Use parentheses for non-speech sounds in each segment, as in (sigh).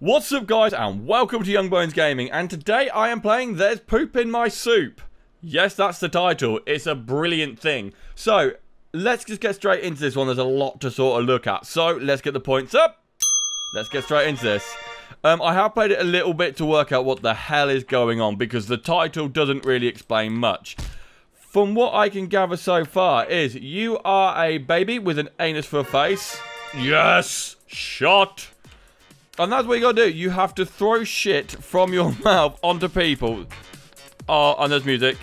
What's up guys and welcome to Young Bones Gaming and today I am playing There's Poop in My Soup. Yes, that's the title. It's a brilliant thing. So, let's just get straight into this one. There's a lot to sort of look at. So, let's get the points up. Let's get straight into this. Um, I have played it a little bit to work out what the hell is going on because the title doesn't really explain much. From what I can gather so far is you are a baby with an anus for a face. Yes! Shot! And that's what you gotta do. You have to throw shit from your (laughs) mouth onto people. Oh, and there's music.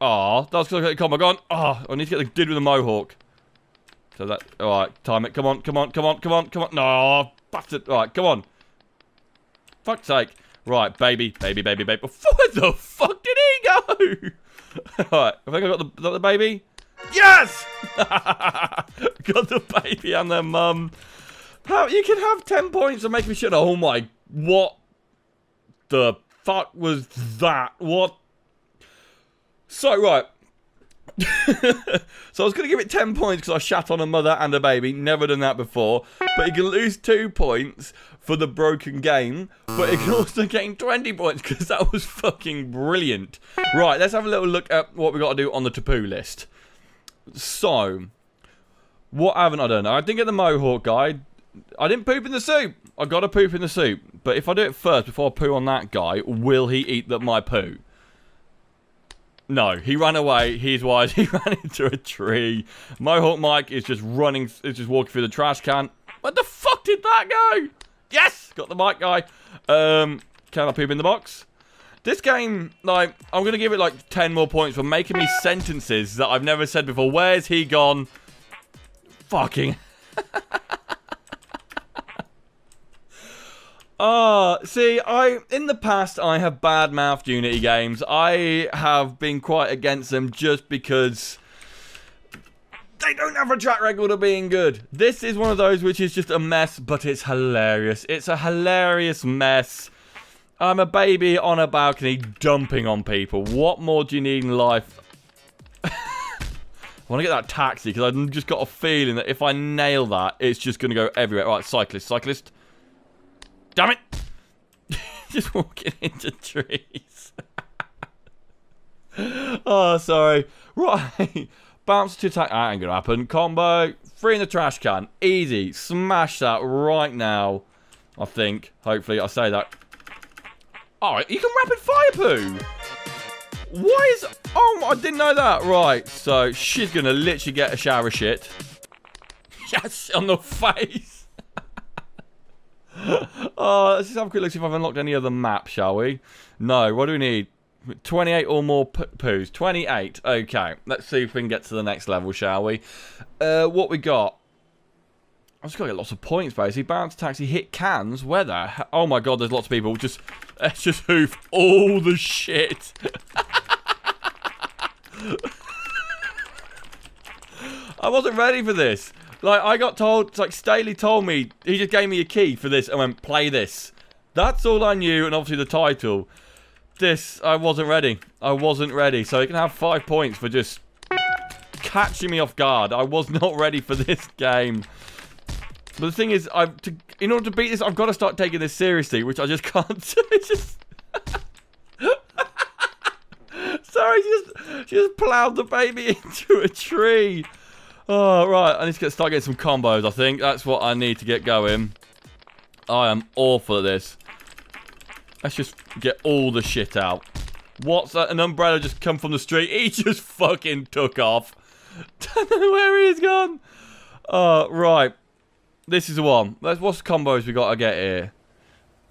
Oh, that's gonna the combo. Go Oh, ah, I need to get the dude with the mohawk. So that, alright, time it. Come on, come on, come on, come on, come on. No, bastard. Alright, come on. Fuck's sake. Right, baby, baby, baby, baby. (laughs) Where the fuck did he go? (laughs) Alright, I think I got the, the baby. Yes! got the baby and their mum. How you can have 10 points and make me shit. Oh my, what the fuck was that? What? So, right. (laughs) so I was going to give it 10 points because I shat on a mother and a baby. Never done that before. But you can lose 2 points for the broken game. But you can (laughs) also gain 20 points because that was fucking brilliant. Right, let's have a little look at what we got to do on the taboo list. So, what haven't I done? I didn't get the Mohawk guy. I didn't poop in the soup. I got to poop in the soup. But if I do it first before I poo on that guy, will he eat the, my poo? No, he ran away. He's wise. (laughs) He ran into a tree. Mohawk Mike is just running, is just walking through the trash can. Where the fuck did that go? Yes! Got the mic guy. Um, can I poop in the box? This game, like, I'm to give it like 10 more points for making me sentences that I've never said before. Where's he gone? Fucking... (laughs) Ah, uh, see, I in the past I have bad mouthed Unity games. I have been quite against them just because they don't have a track record of being good. This is one of those which is just a mess, but it's hilarious. It's a hilarious mess. I'm a baby on a balcony dumping on people. What more do you need in life? (laughs) I want to get that taxi because I've just got a feeling that if I nail that, it's just going to go everywhere. Right, cyclist, cyclist. Damn it! (laughs) Just walking into trees. (laughs) oh, sorry. Right. (laughs) Bounce to attack. That ain't gonna happen. Combo. Free in the trash can. Easy. Smash that right now. I think. Hopefully, I say that. Alright, you can rapid fire poo. Why is... Oh, I didn't know that. Right, so she's gonna literally get a shower of shit. Yes, on the face oh, let's just have a quick look see if I've unlocked any other map, shall we? No, what do we need? 28 or more poos. 28. Okay, let's see if we can get to the next level, shall we? Uh, what we got? I've just got to get lots of points, basically. Bounce taxi, hit cans, weather. Oh my god, there's lots of people. Just, (laughs) let's just hoof all the shit. (laughs) I wasn't ready for this. Like, I got told, like, Staley told me, he just gave me a key for this and went, play this. That's all I knew, and obviously the title. This, I wasn't ready. I wasn't ready. So you can have five points for just catching me off guard. I was (laughs) not ready for this game. But the thing is, I've to, in order to beat this, I've got to start taking this seriously, which I just (laughs) can't. It's just... (laughs) Sorry, she just, she just plowed the baby into a tree. Oh, right. I need to get start getting some combos, I think. That's what I need to get going. I am awful at this. Let's just get all the shit out. What's that? An umbrella just come from the street. (laughs) He just fucking took off. (laughs) Don't know where he's gone. Uh, right. This is the one. Let's, what's the combos we got to get here?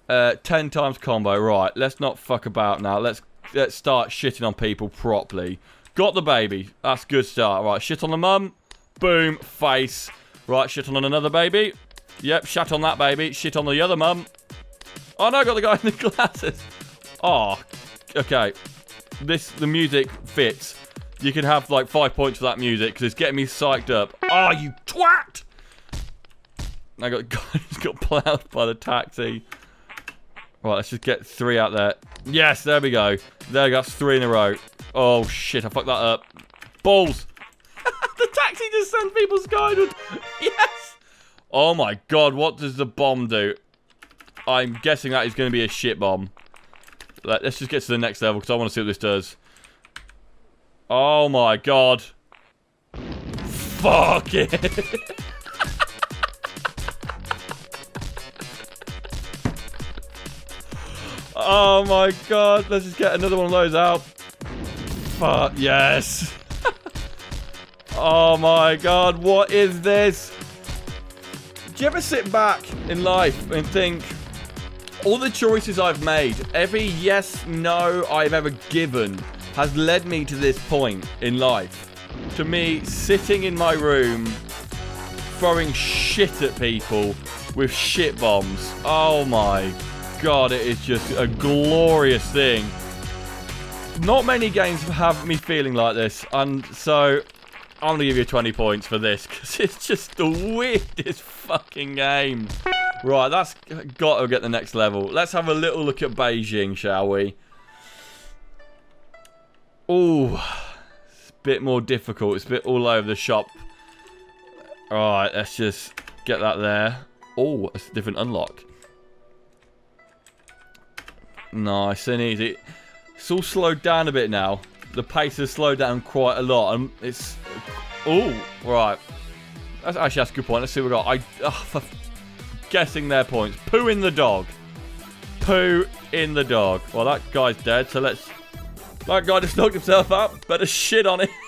Uh, 10 times combo. Right. Let's not fuck about now. Let's, let's start shitting on people properly. Got the baby. That's good start. Right. Shit on the mum. Boom, face. Right, shit on another baby. Yep, shit on that baby. Shit on the other mum. Oh no, I got the guy in the (laughs) glasses. Oh, okay. This, the music fits. You can have like five points for that music because it's getting me psyched up. Oh, you twat! I got (laughs) got plowed by the taxi. Right, let's just get three out there. Yes, there we go. There we go. That's three in a row. Oh shit, I fucked that up. Balls taxi just sent people skyward. (laughs) Yes. Oh my god, what does the bomb do? I'm guessing that is going to be a shit bomb. Let, us just get to the next level because I want to see what this does. Oh my god. Fuck it. (laughs) oh my god. Let's just get another one of those out. Fuck. Yes. Oh my god. What is this? Do you ever sit back in life and think, all the choices I've made, every yes, no I've ever given has led me to this point in life. To me, sitting in my room, throwing shit at people with shit bombs. Oh my god, it is just a glorious thing. Not many games have me feeling like this, and so I'm going to give you 20 points for this, because (laughs) it's just the weirdest fucking game. Right, that's got to get the next level. Let's have a little look at Beijing, shall we? Oh, it's a bit more difficult. It's a bit all over the shop. Alright, let's just get that there. Oh, it's a different unlock. Nice and easy. It's all slowed down a bit now. The pace has slowed down quite a lot. And it's... Oh, right. That's actually that's a good point. Let's see what we got. I... Oh, guessing their points. Poo in the dog. Poo in the dog. Well, that guy's dead, so let's... That guy just knocked himself out. Better shit on it. (laughs)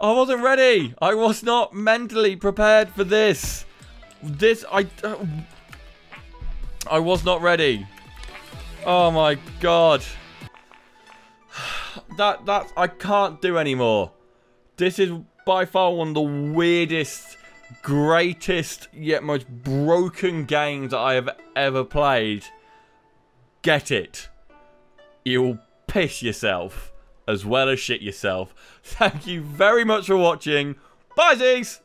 I wasn't ready. I was not mentally prepared for this. This, I... Uh, I was not ready. Oh my god. (sighs) That, that, I can't do anymore. This is by far one of the weirdest, greatest, yet most broken games I have ever played. Get it. You'll piss yourself as well as shit yourself. (laughs) Thank you very much for watching. Bye, Z's!